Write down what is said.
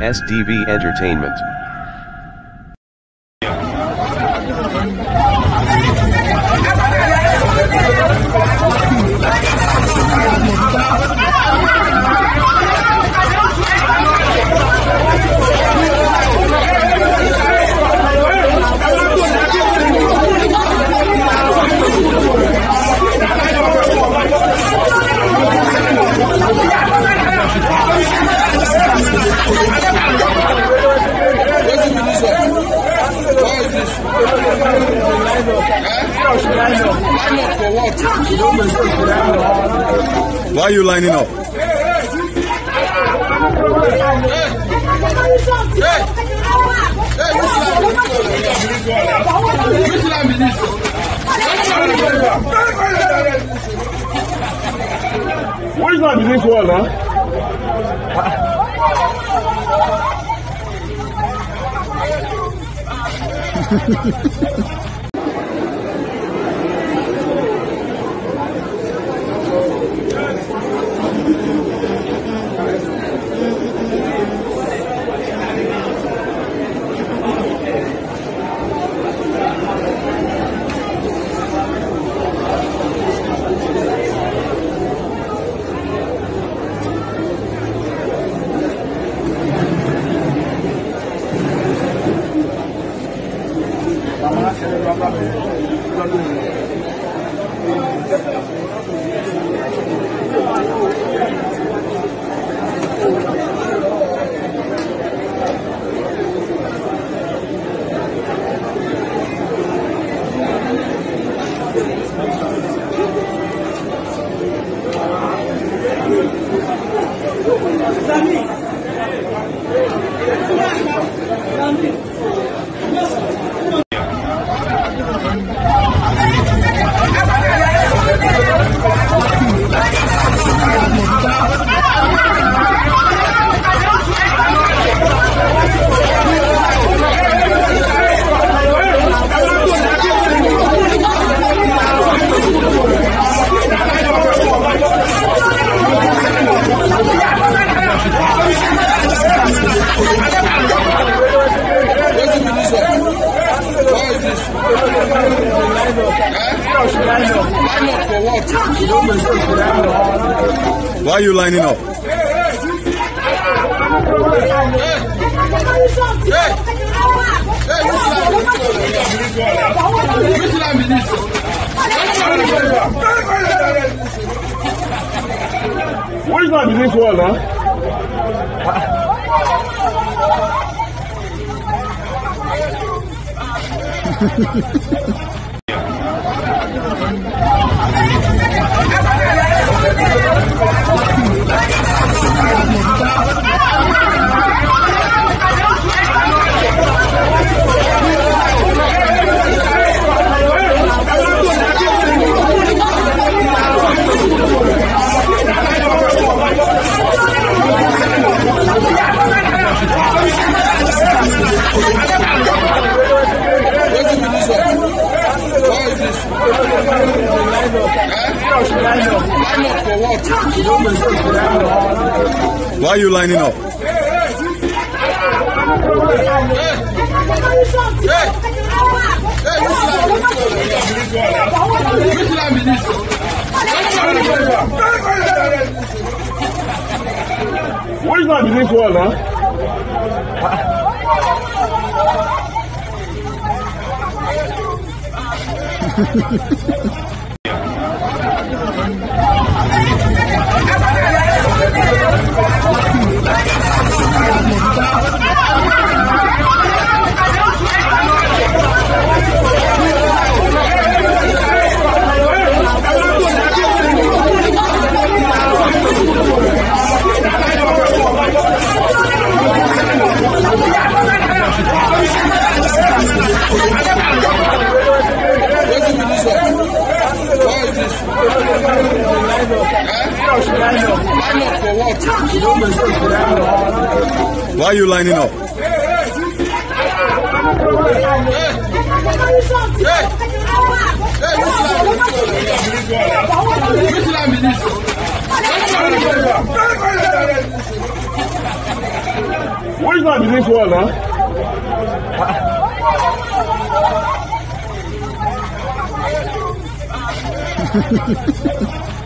SDV Entertainment. Why are you lining up? Which one is this one, huh? Why are you lining up? Which one is this one, huh? Why are you lining up? Which one is this one, huh? Why are you lining up? Which Which one is this one, huh?